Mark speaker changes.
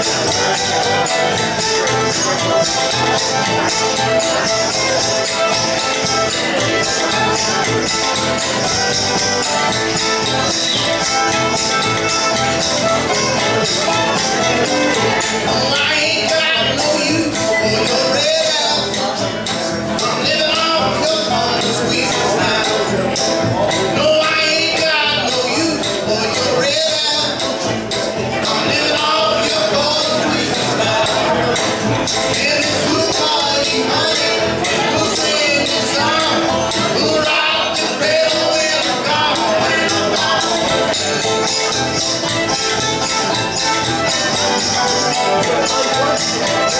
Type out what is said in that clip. Speaker 1: al canal! Thank you.